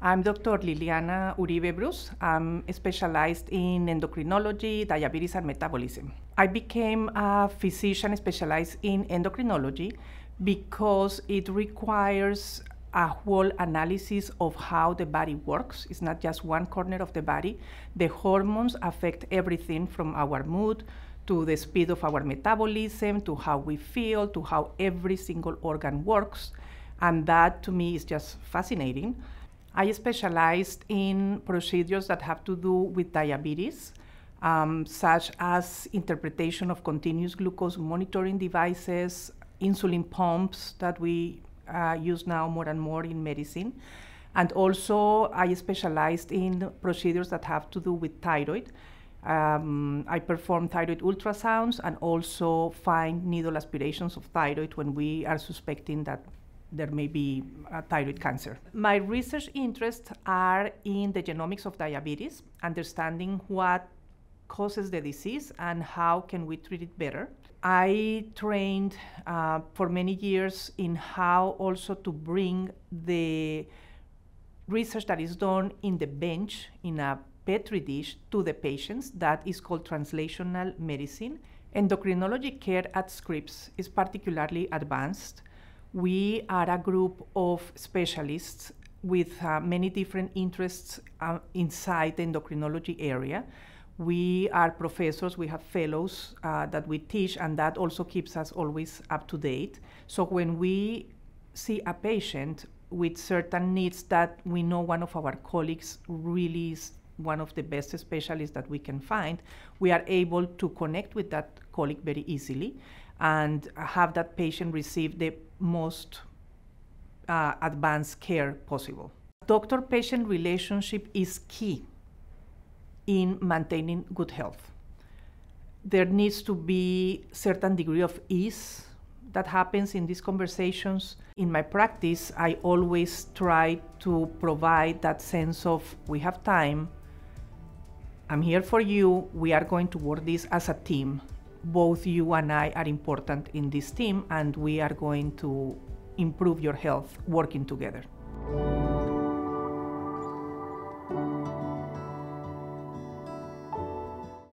I'm Dr. Liliana Uribe Bruce. I'm specialized in endocrinology, diabetes, and metabolism. I became a physician specialized in endocrinology because it requires a whole analysis of how the body works. It's not just one corner of the body. The hormones affect everything from our mood to the speed of our metabolism to how we feel to how every single organ works. And that to me is just fascinating. I specialized in procedures that have to do with diabetes, um, such as interpretation of continuous glucose monitoring devices, insulin pumps that we uh, use now more and more in medicine. And also, I specialized in procedures that have to do with thyroid. Um, I perform thyroid ultrasounds and also fine needle aspirations of thyroid when we are suspecting that there may be thyroid cancer. My research interests are in the genomics of diabetes, understanding what causes the disease and how can we treat it better. I trained uh, for many years in how also to bring the research that is done in the bench in a petri dish to the patients. That is called translational medicine. Endocrinology care at Scripps is particularly advanced. We are a group of specialists with uh, many different interests uh, inside the endocrinology area we are professors, we have fellows uh, that we teach, and that also keeps us always up to date. So when we see a patient with certain needs that we know one of our colleagues really is one of the best specialists that we can find, we are able to connect with that colleague very easily and have that patient receive the most uh, advanced care possible. Doctor patient relationship is key in maintaining good health. There needs to be certain degree of ease that happens in these conversations. In my practice, I always try to provide that sense of we have time, I'm here for you, we are going to work this as a team. Both you and I are important in this team, and we are going to improve your health working together.